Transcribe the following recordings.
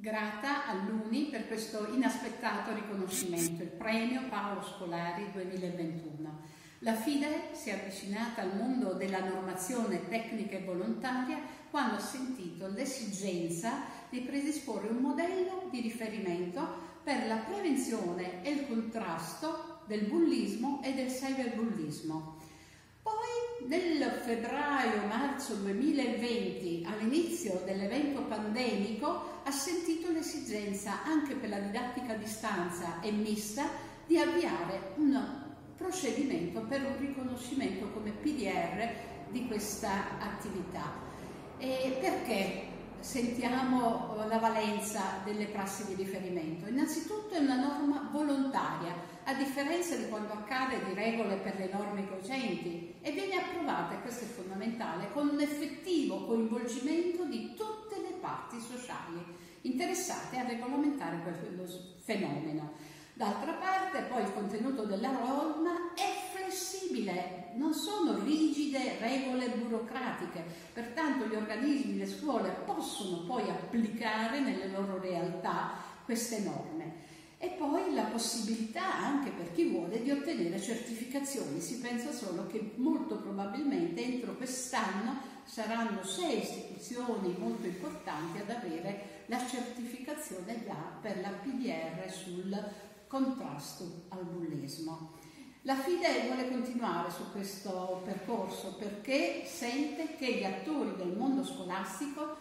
Grata all'Uni per questo inaspettato riconoscimento, il premio Paolo Scolari 2021. La FIDE si è avvicinata al mondo della normazione tecnica e volontaria quando ha sentito l'esigenza di predisporre un modello di riferimento per la prevenzione e il contrasto del bullismo e del cyberbullismo nel febbraio-marzo 2020, all'inizio dell'evento pandemico, ha sentito l'esigenza, anche per la didattica a distanza e mista, di avviare un procedimento per un riconoscimento come PDR di questa attività. E perché sentiamo la valenza delle prassi di riferimento? Innanzitutto è una norma volontaria, a differenza di quanto accade di regole per le norme cogenti, e viene approvata, e questo è fondamentale, con un effettivo coinvolgimento di tutte le parti sociali interessate a regolamentare quello fenomeno. D'altra parte poi il contenuto della norma è flessibile, non sono rigide regole burocratiche, pertanto gli organismi, le scuole possono poi applicare nelle loro realtà queste norme. E poi la possibilità anche per chi vuole di ottenere certificazioni. Si pensa solo che molto probabilmente entro quest'anno saranno sei istituzioni molto importanti ad avere la certificazione già per la PDR sul contrasto al bullismo. La FIDE vuole continuare su questo percorso perché sente che gli attori del mondo scolastico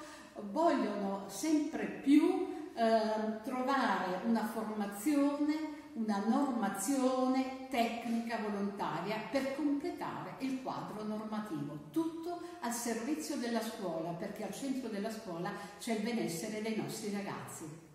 vogliono sempre più eh, trovare una formazione, una normazione tecnica volontaria per completare il quadro normativo, tutto al servizio della scuola, perché al centro della scuola c'è il benessere dei nostri ragazzi.